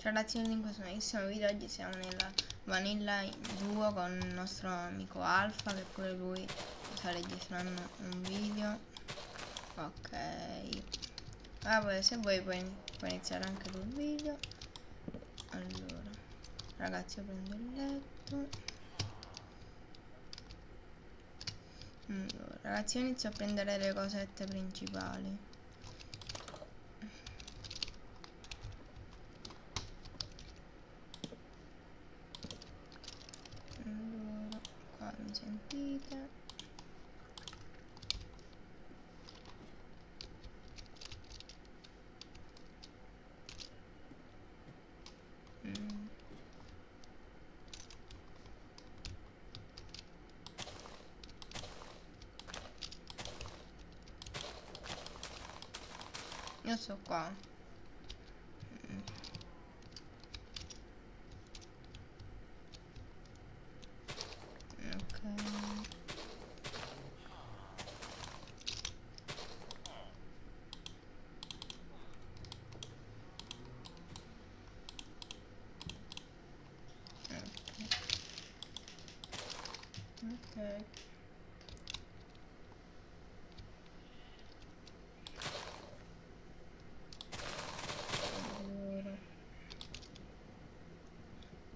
Ciao ragazzi, in questo nuovissimo video oggi siamo nella vanilla duo con il nostro amico Alfa che pure lui sta registrando un video. Ok. Ah, poi se vuoi puoi, iniziare anche il video. Allora, ragazzi io prendo il letto. Allora, ragazzi io inizio a prendere le cosette principali. sentite mm. Io sto qua Okay. Allora.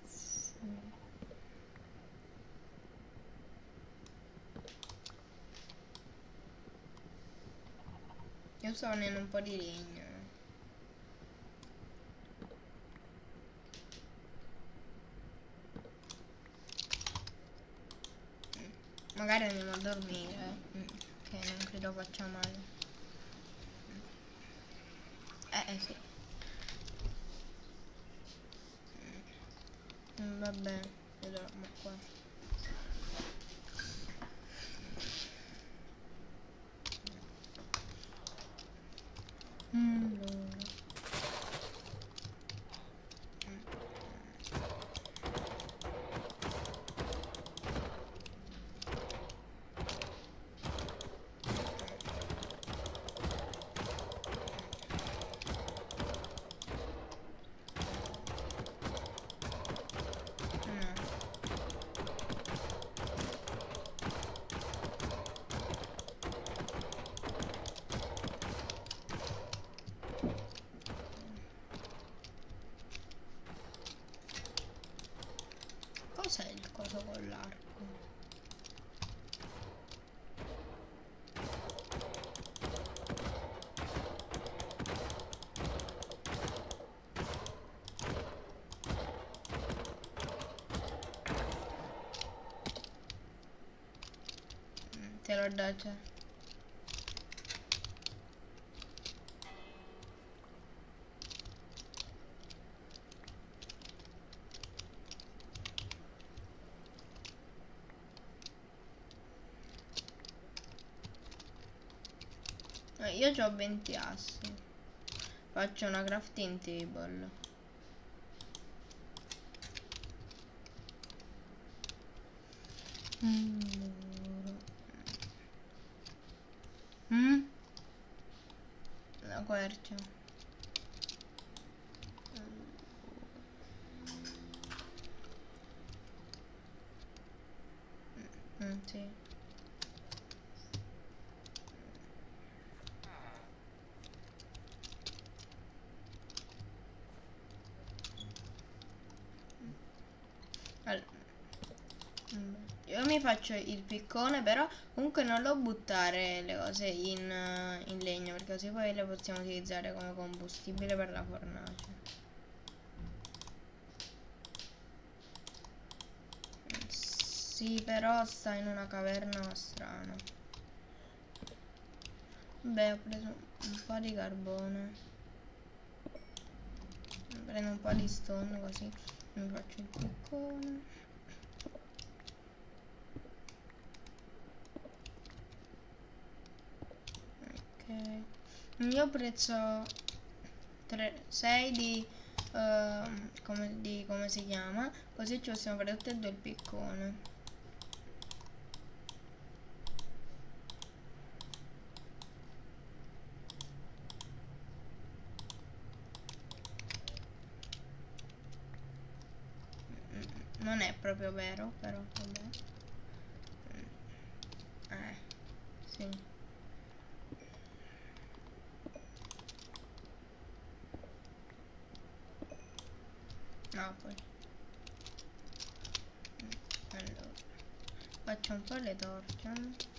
Sì. Io sono in un po' di legno. Magari andiamo a dormire. Mm, che non credo faccia male. Eh, eh sì. Mm, va bene, io dormo qua. Mm, Coso con l'arco? Mm, te l'ho dato. io ho 20 assi. Faccio una crafting table. Mm. Mm? La quercia. Mm, sì. Io mi faccio il piccone però comunque non lo buttare le cose in, uh, in legno perché così poi le possiamo utilizzare come combustibile per la fornace. Sì, però sta in una caverna strana. Beh, ho preso un po' di carbone. Prendo un po' di stone così mi faccio il piccone. Io prezzo 6 di, uh, come, di come si chiama così ci possiamo fare tutte e due il piccone non è proprio vero, però vabbè. Mm. Eh, sì. Napoli. Mm, allora, faccio un po' le torce.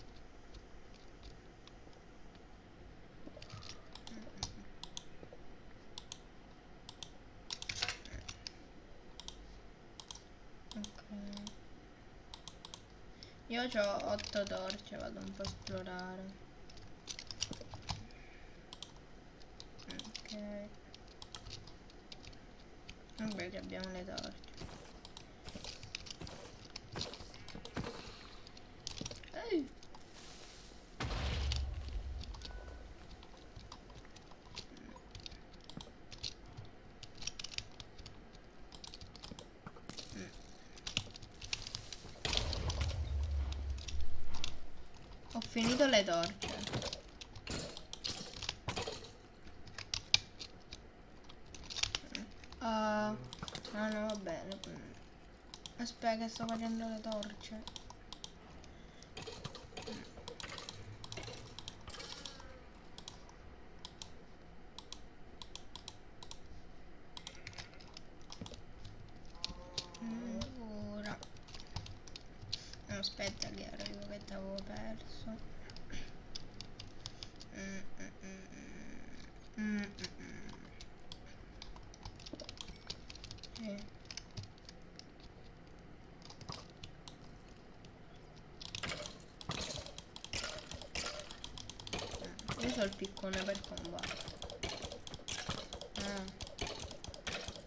Io ho 8 torce, vado un po' a esplorare. Ok. Vabbè che abbiamo le torce. Ho finito le torce. Uh, no, no, va bene. Aspetta che sto facendo le torce. aspetta che arrivo che t'avevo perso mm, mm, mm, sì. io so il piccone per combattere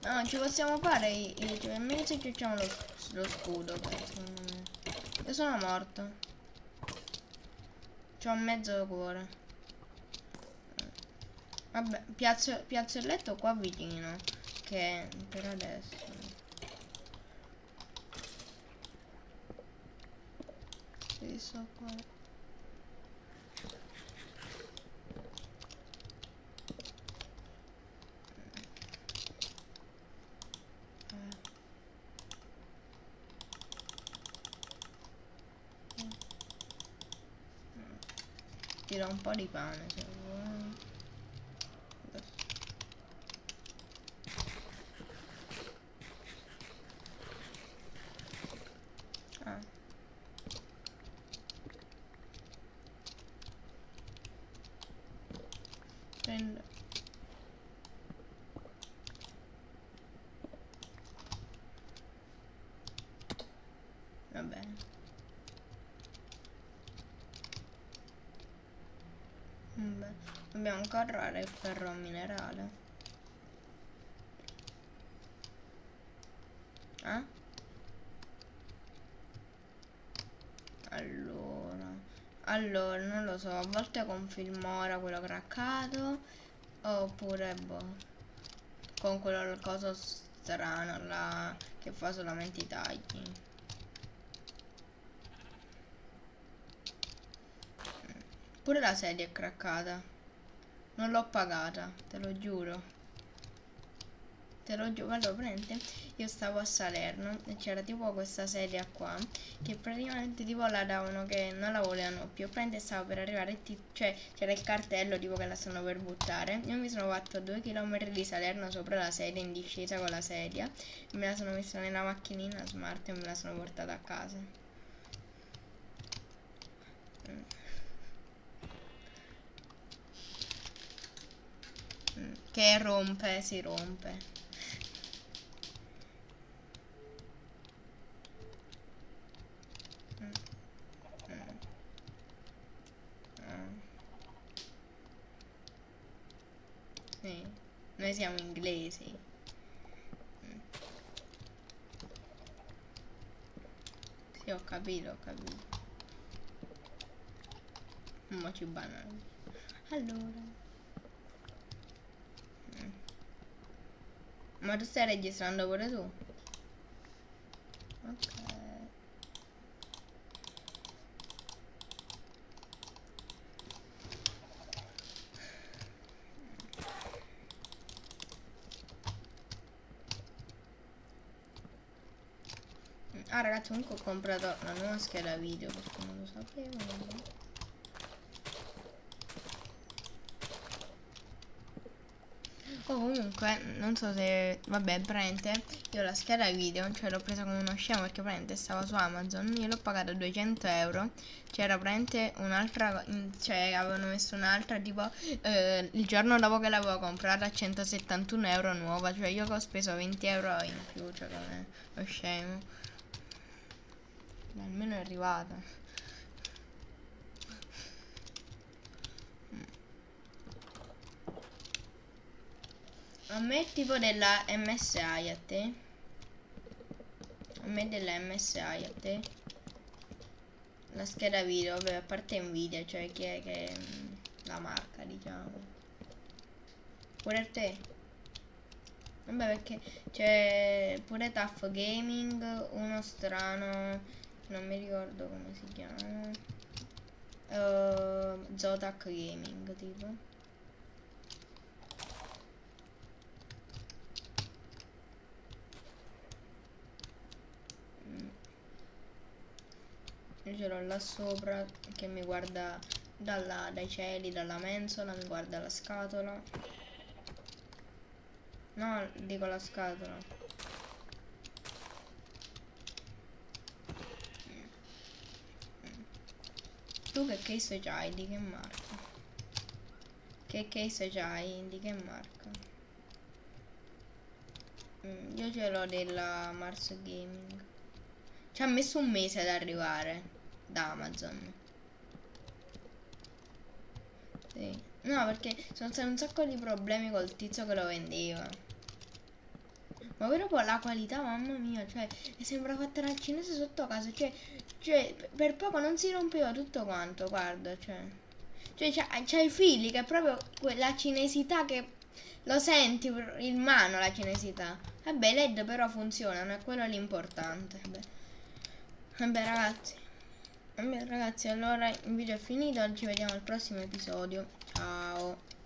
ah. no ci possiamo fare i, i almeno se facciamo lo, lo scudo penso io sono morto. C'ho mezzo cuore. Vabbè, piazzo, piazzo il letto qua vicino. Che per adesso. Sì, so qua. Do un po' di pane se vuoi ah. prendo va bene Beh, dobbiamo carrare il ferro minerale. Eh? Allora. Allora, non lo so, a volte con filmora quello craccato. Oppure boh. Con quello cosa strano là che fa solamente i tagli. Pure la sedia è craccata. Non l'ho pagata, te lo giuro. Te lo giuro, allora prende. Io stavo a Salerno e c'era tipo questa sedia qua che praticamente tipo la davano che non la volevano più. Prende stavo per arrivare, cioè c'era il cartello tipo che la stanno per buttare. Io mi sono fatto due chilometri di Salerno sopra la sedia in discesa con la sedia. Me la sono messa nella macchinina smart e me la sono portata a casa. Mm. Che rompe, si rompe. Noi siamo inglesi. Sì, ho capito, ho capito. Ma ci banano. Allora. Ma tu stai registrando pure tu? Ok. Ah ragazzi comunque ho comprato la nuova scheda video perché non lo sapevo. Comunque, non so se... Vabbè, prende io la scheda video, cioè l'ho presa come uno scemo perché prende stava su Amazon, io l'ho pagata 200 euro. C'era prende un'altra... Cioè, avevano messo un'altra tipo... Eh, il giorno dopo che l'avevo comprata a 171 euro nuova, cioè io che ho speso 20 euro in più, cioè come lo scemo. Almeno è arrivata. A me tipo della MSI a te. A me della MSI a te. La scheda video, vabbè, a parte Nvidia, cioè chi è che mm, la marca, diciamo. Pure a te. Vabbè, perché c'è pure Tough Gaming, uno strano, non mi ricordo come si chiama. Uh, Zotac Gaming, tipo. Io ce l'ho là sopra che mi guarda dalla, dai cieli, dalla mensola, mi guarda la scatola. No, dico la scatola. Tu che case c'hai? Di che marca? Che case c'hai? Di che marca? Mm, io ce l'ho della Mars Gaming. Ci ha messo un mese ad arrivare da Amazon. Sì. No, perché sono stati un sacco di problemi col tizio che lo vendeva. Ma proprio la qualità, mamma mia, cioè, sembra fatta dal cinese sotto casa, cioè, cioè, per poco non si rompeva tutto quanto, guarda, cioè. Cioè, c'ha i fili che è proprio quella cinesità che lo senti in mano la cinesità. Vabbè, LED però funzionano, è quello l'importante. Vabbè. Vabbè, ragazzi. Ragazzi allora il video è finito, ci vediamo al prossimo episodio. Ciao.